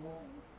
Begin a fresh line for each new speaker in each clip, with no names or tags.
Amen.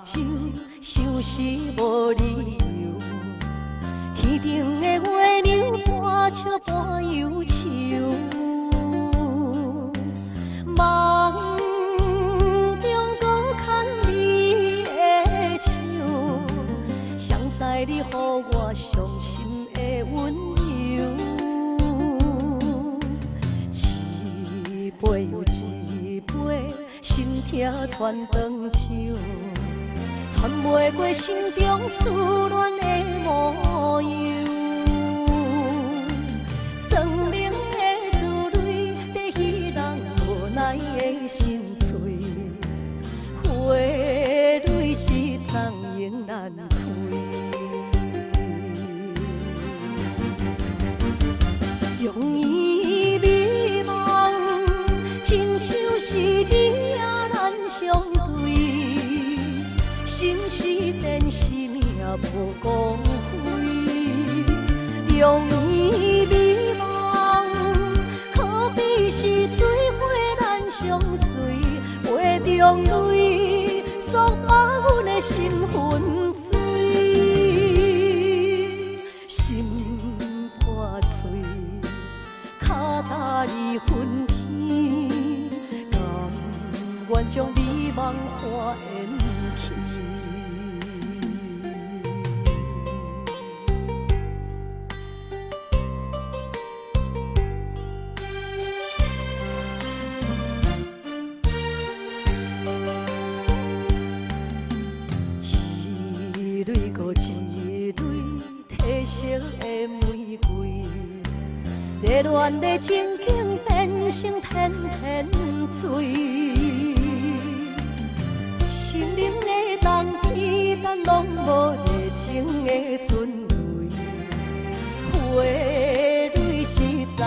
想是无理由，天顶的月亮半笑半忧愁，梦中搁牵你的手，谁知你予我伤心的温柔，一杯又一杯，心痛传长久。穿袂过心中思恋的模样，酸冷的珠泪在彼人无奈的心碎，花蕊是丛永难开，心是电，是命无光辉，容易迷茫，可比是水花难相随，杯中泪，速把阮的心粉碎，心破碎，脚踏离分天，甘愿将美梦化烟气。蕊搁一蕊褪色的玫瑰，热恋的情景变成天天醉。心灵的冬天，但拢无热情的春雷，花蕊是丛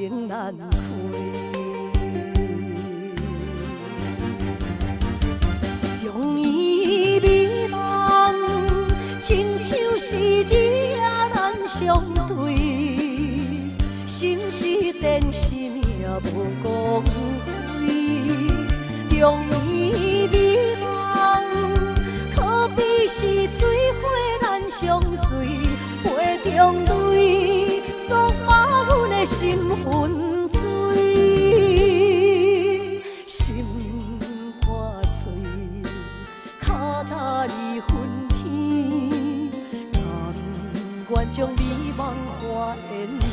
永难开。亲像是日夜难相对，心是电，是命无光辉，容心昏醉，心花碎，脚踏二分天，甘愿将美梦化烟气。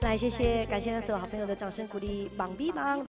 来，谢谢，感谢所有好朋友的掌声鼓励，棒棒棒！